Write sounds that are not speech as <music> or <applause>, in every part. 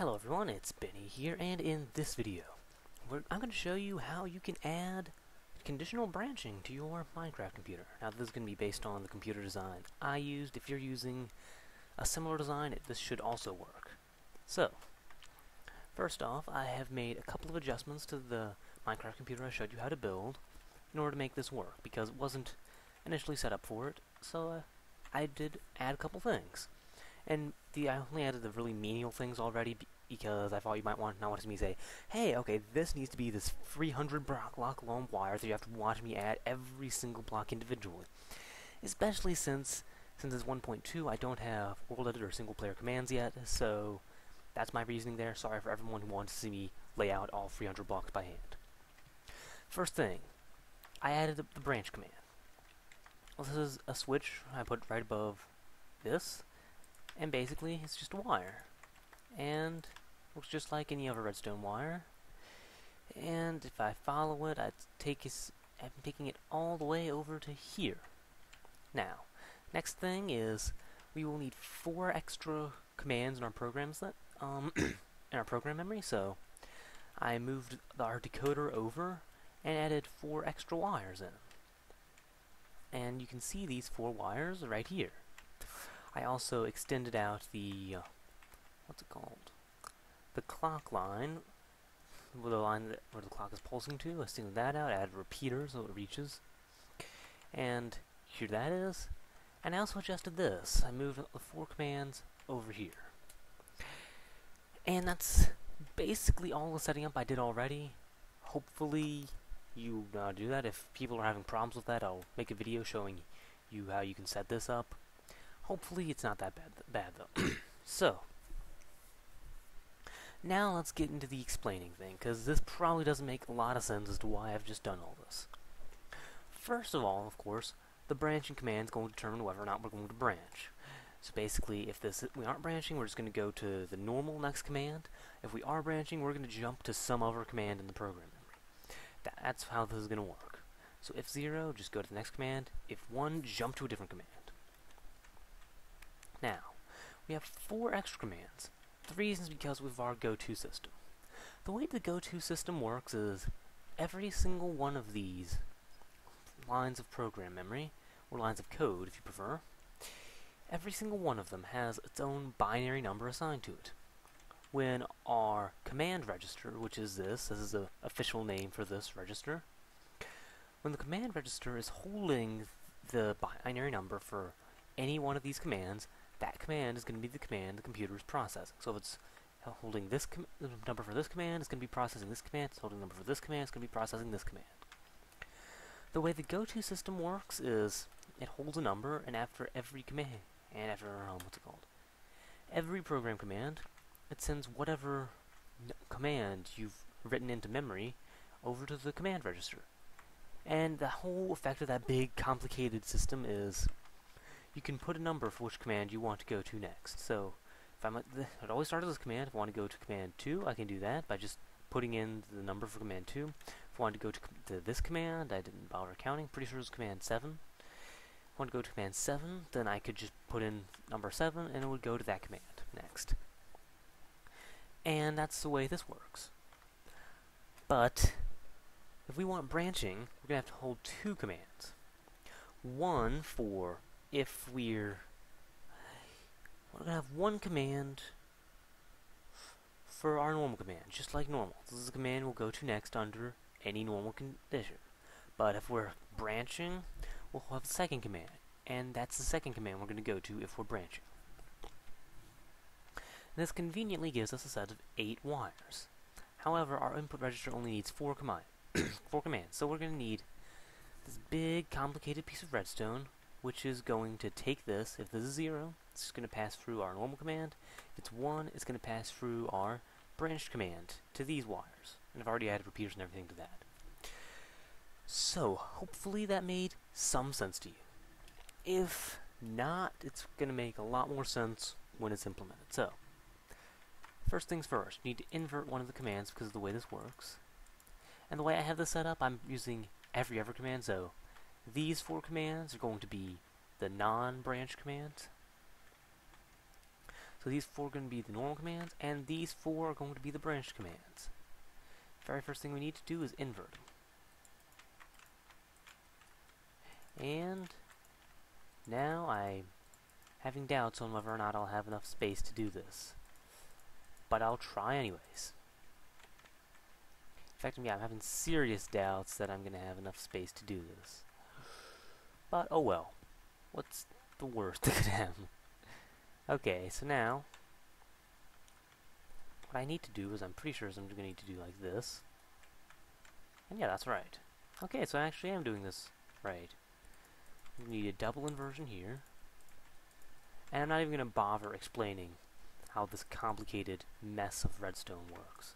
Hello everyone, it's Benny here, and in this video, I'm going to show you how you can add conditional branching to your Minecraft computer. Now this is going to be based on the computer design I used. If you're using a similar design, it, this should also work. So, first off, I have made a couple of adjustments to the Minecraft computer I showed you how to build in order to make this work, because it wasn't initially set up for it, so uh, I did add a couple things. And the I only added the really menial things already because I thought you might want not want to me say, hey, okay, this needs to be this 300 block long wire that you have to watch me add every single block individually. Especially since since it's 1.2, I don't have world editor single player commands yet, so that's my reasoning there. Sorry for everyone who wants to see me lay out all 300 blocks by hand. First thing, I added the, the branch command. Well, this is a switch I put right above this and basically it's just a wire. And looks just like any other redstone wire. And if I follow it I take his, I'm taking it all the way over to here. Now next thing is we will need four extra commands in our programs that um <clears throat> in our program memory. So I moved our decoder over and added four extra wires in. And you can see these four wires right here I also extended out the, uh, what's it called? The clock line, the line that, where the clock is pulsing to. I extended that out, added a repeater so it reaches. And here that is. And I also adjusted this. I moved the four commands over here. And that's basically all the setting up I did already. Hopefully you uh, do that. If people are having problems with that, I'll make a video showing you how you can set this up. Hopefully it's not that bad, bad though. <clears throat> so, now let's get into the explaining thing, because this probably doesn't make a lot of sense as to why I've just done all this. First of all, of course, the branching command is going to determine whether or not we're going to branch. So basically, if this we aren't branching, we're just going to go to the normal next command. If we are branching, we're going to jump to some other command in the program memory. That's how this is going to work. So if 0, just go to the next command. If 1, jump to a different command. Now, we have four extra commands. The reason is because of our go-to system. The way the go-to system works is every single one of these lines of program memory, or lines of code if you prefer, every single one of them has its own binary number assigned to it. When our command register, which is this, this is the official name for this register, when the command register is holding the binary number for any one of these commands, that command is going to be the command the computer is processing. So if it's holding this number for this command, it's going to be processing this command. It's holding number for this command, it's going to be processing this command. The way the go-to system works is it holds a number, and after every command, and after, um, what's it called? Every program command, it sends whatever command you've written into memory over to the command register. And the whole effect of that big, complicated system is you can put a number for which command you want to go to next. So if I'm at the, it always starts with this command. If I want to go to command 2, I can do that by just putting in the number for command 2. If I want to go to, to this command, I didn't bother counting. Pretty sure it was command 7. If I want to go to command 7, then I could just put in number 7 and it would go to that command next. And that's the way this works. But if we want branching, we're going to have to hold two commands. One for if we're we're gonna have one command for our normal command, just like normal. This is the command we'll go to next under any normal condition. But if we're branching, we'll have a second command, and that's the second command we're going to go to if we're branching. This conveniently gives us a set of eight wires. However, our input register only needs four, command <coughs> four commands, so we're going to need this big, complicated piece of redstone which is going to take this. If this is 0, it's just going to pass through our normal command. If it's 1, it's going to pass through our branched command to these wires. And I've already added repeaters and everything to that. So, hopefully that made some sense to you. If not, it's going to make a lot more sense when it's implemented. So, first things first, you need to invert one of the commands because of the way this works. And the way I have this set up, I'm using every ever command, so these four commands are going to be the non-branch commands. So these four are going to be the normal commands, and these four are going to be the branch commands. Very first thing we need to do is invert. And now I'm having doubts on whether or not I'll have enough space to do this. But I'll try anyways. In fact, yeah, I'm having serious doubts that I'm going to have enough space to do this. But, oh well. What's the worst <laughs> that could happen? Okay, so now, what I need to do is, I'm pretty sure I'm going to need to do like this. And yeah, that's right. Okay, so I actually am doing this right. We need a double inversion here. And I'm not even going to bother explaining how this complicated mess of redstone works.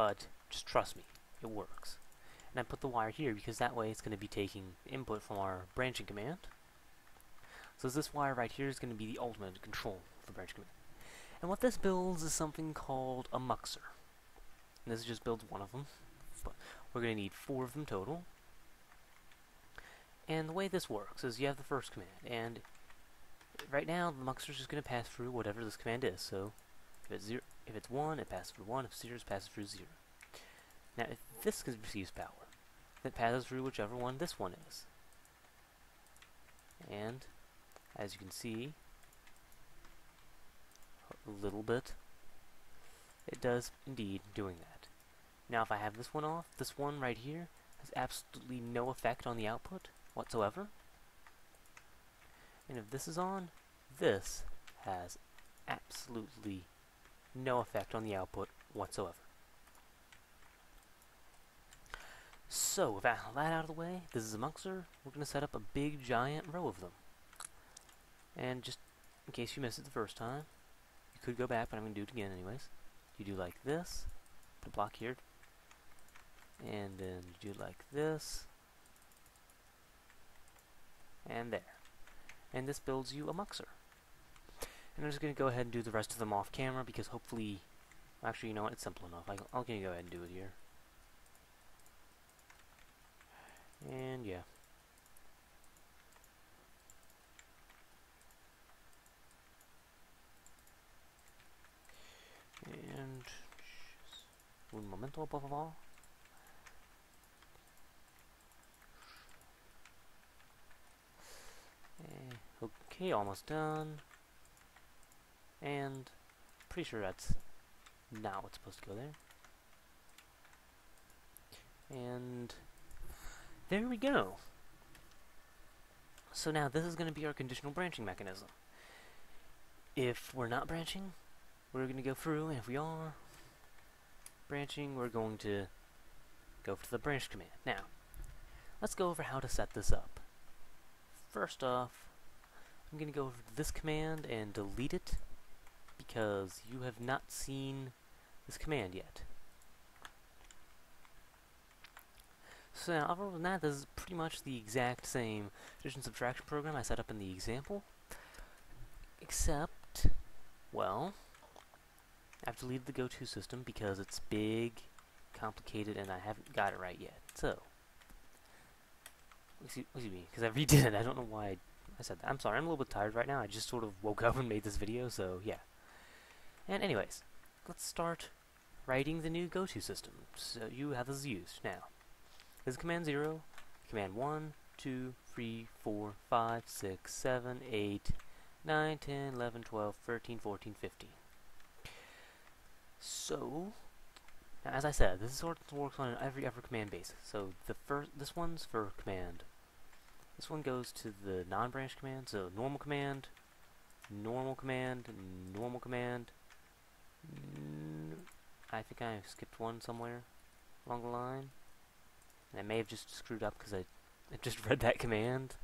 but just trust me, it works. And I put the wire here because that way it's going to be taking input from our branching command. So this wire right here is going to be the ultimate control for the branch command. And what this builds is something called a muxer. And this just builds one of them, but we're going to need four of them total. And the way this works is you have the first command, and right now the muxer is just going to pass through whatever this command is. So if it's zero, if it's 1, it passes through 1. If 0, it passes through 0. Now, if this receives power, it passes through whichever one this one is. And, as you can see, a little bit, it does indeed doing that. Now, if I have this one off, this one right here has absolutely no effect on the output whatsoever. And if this is on, this has absolutely no effect on the output whatsoever. So, with that out of the way, this is a muxer. We're going to set up a big, giant row of them. And just in case you missed it the first time, you could go back, but I'm going to do it again anyways. You do like this, put a block here, and then you do like this, and there. And this builds you a muxer. And I'm just going to go ahead and do the rest of them off camera because hopefully... Actually, you know what? It's simple enough. I, I'll go ahead and do it here. And yeah. And momento, por favor. Eh, okay, almost done. And pretty sure that's not what's supposed to go there. And there we go. So now this is going to be our conditional branching mechanism. If we're not branching, we're going to go through, and if we are branching, we're going to go to the branch command. Now, let's go over how to set this up. First off, I'm going to go over to this command and delete it because you have not seen this command yet. So now, other than that, this is pretty much the exact same addition subtraction program I set up in the example, except, well, I have to leave the go-to system because it's big, complicated, and I haven't got it right yet. So, excuse, excuse me, because I redid it. I don't know why I, said that. I'm sorry, I'm a little bit tired right now. I just sort of woke up and made this video, so yeah. And anyways, let's start writing the new go-to system. So you have this used. Now, is command 0, command 1, 2, 3, 4, 5, 6, 7, 8, 9, 10, 11, 12, 13, 14, 15. So, now as I said, this sort works on every ever command basis. So the first, this one's for command. This one goes to the non-branch command, so normal command, normal command, normal command, I think I skipped one somewhere along the line. I may have just screwed up because I, I just <laughs> read that command.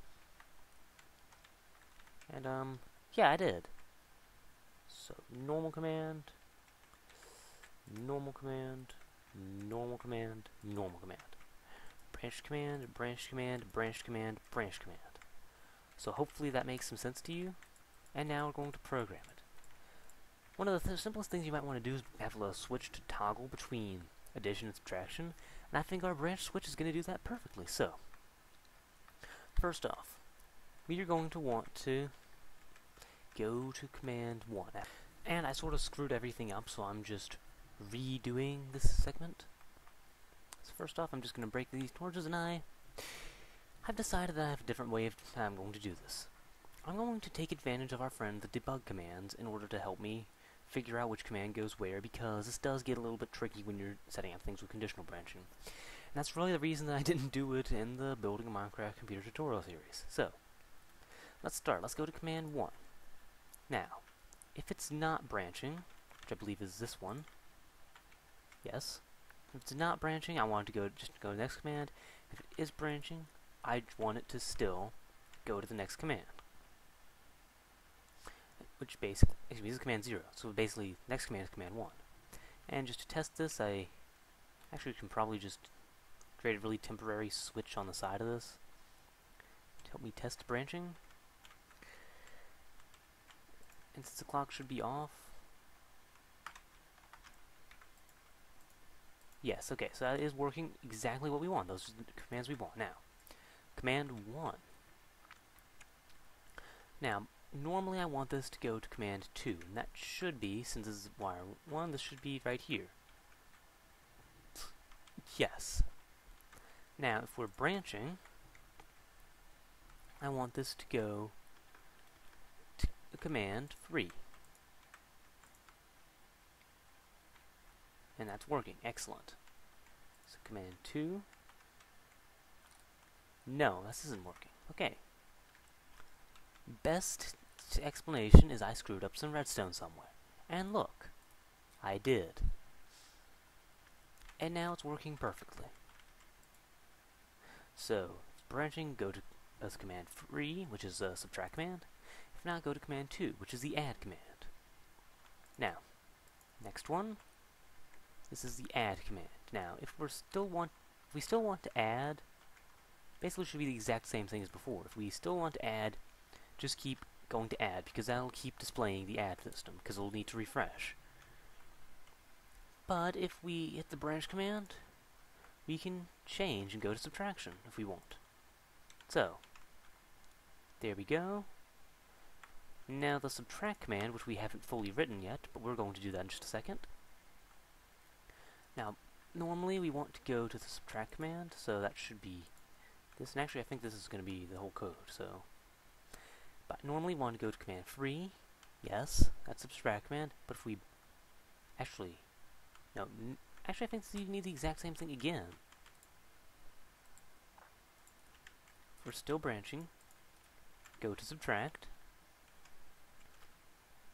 And, um, yeah, I did. So, normal command, normal command, normal command, normal command. Branch command, branch command, branch command, branch command. So hopefully that makes some sense to you. And now we're going to program it. One of the th simplest things you might want to do is have a little switch to toggle between addition and subtraction, and I think our branch switch is going to do that perfectly. So, first off, we are going to want to go to command 1. And I sort of screwed everything up, so I'm just redoing this segment. So first off, I'm just going to break these torches, and I have decided that I have a different way of I'm going to do this. I'm going to take advantage of our friend the debug commands in order to help me figure out which command goes where, because this does get a little bit tricky when you're setting up things with conditional branching. And that's really the reason that I <laughs> didn't do it in the Building a Minecraft Computer tutorial series. So, let's start. Let's go to command 1. Now, if it's not branching, which I believe is this one, yes, if it's not branching, I want it to go just go to the next command. If it is branching, I want it to still go to the next command. Which basically, excuse me, this is command 0, so basically, next command is command 1. And just to test this, I actually can probably just create a really temporary switch on the side of this to help me test branching. And since the clock should be off, Yes, okay, so that is working exactly what we want. Those are the commands we want. Now, command 1. Now, normally I want this to go to command 2, and that should be, since this is wire 1, this should be right here. Yes. Now, if we're branching, I want this to go to command 3. And that's working. Excellent. So command 2. No, this isn't working. Okay. Best explanation is I screwed up some redstone somewhere. And look, I did. And now it's working perfectly. So, branching, go to as command 3, which is a subtract command. If not, go to command 2, which is the add command. Now, next one, this is the add command. Now, if we're still want, if we still want to add, basically should be the exact same thing as before. If we still want to add, just keep going to add, because that'll keep displaying the add system, because it'll need to refresh. But if we hit the branch command, we can change and go to subtraction if we want. So, there we go. Now the subtract command, which we haven't fully written yet, but we're going to do that in just a second. Now, normally we want to go to the subtract command, so that should be this. And actually, I think this is going to be the whole code, so... But normally we want to go to command 3. Yes, that's subtract command. But if we... Actually... No, actually I think you need the exact same thing again. We're still branching. Go to subtract.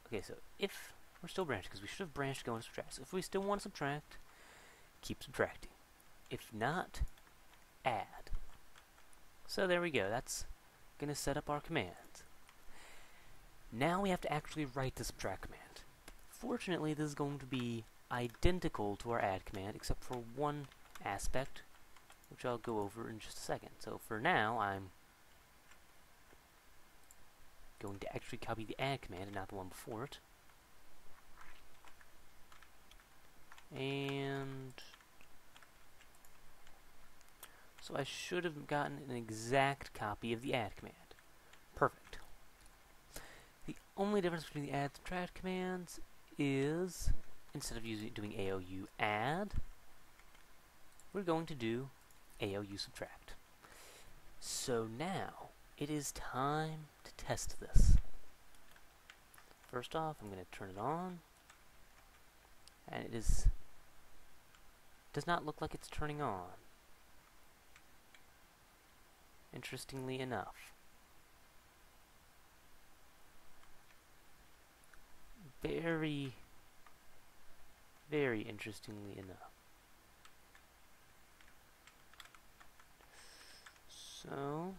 Okay, so if we're still branching, because we should have branched going to subtract. So if we still want to subtract, keep subtracting. If not, add. So there we go. That's going to set up our commands. Now we have to actually write the subtract command. Fortunately, this is going to be identical to our add command, except for one aspect, which I'll go over in just a second. So for now, I'm going to actually copy the add command and not the one before it. And so I should have gotten an exact copy of the add command. Perfect. Only difference between the add subtract commands is instead of using doing ALU add, we're going to do ALU subtract. So now it is time to test this. First off, I'm going to turn it on. And it is does not look like it's turning on. Interestingly enough. Very, very interestingly enough. So,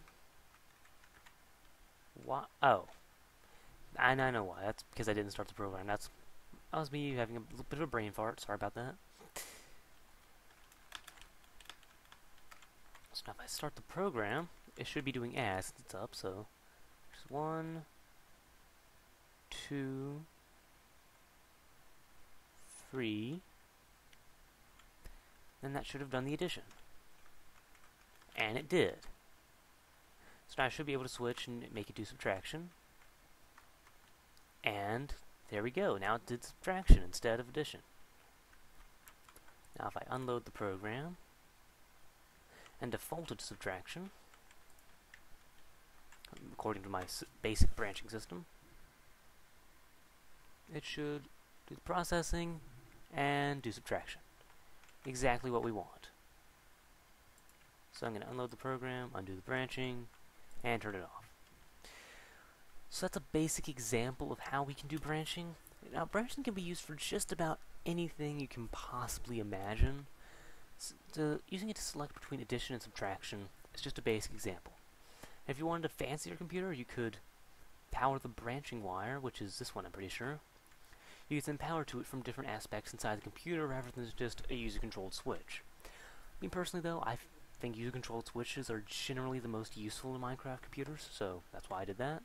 why? Oh, I, I know why. That's because I didn't start the program. That's that was me having a little bit of a brain fart. Sorry about that. So now if I start the program, it should be doing as it's up, so just one, two, three, and that should have done the addition. And it did. So now I should be able to switch and make it do subtraction. And there we go. Now it did subtraction instead of addition. Now if I unload the program and defaulted to subtraction, according to my basic branching system, it should do the processing and do subtraction. Exactly what we want. So I'm going to unload the program, undo the branching, and turn it off. So that's a basic example of how we can do branching. Now branching can be used for just about anything you can possibly imagine. So using it to select between addition and subtraction is just a basic example. If you wanted to fancy your computer, you could power the branching wire, which is this one I'm pretty sure. You can send power to it from different aspects inside the computer rather than just a user-controlled switch. Me personally though, I think user-controlled switches are generally the most useful in Minecraft computers, so that's why I did that.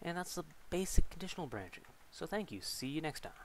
And that's the basic conditional branching. So thank you, see you next time.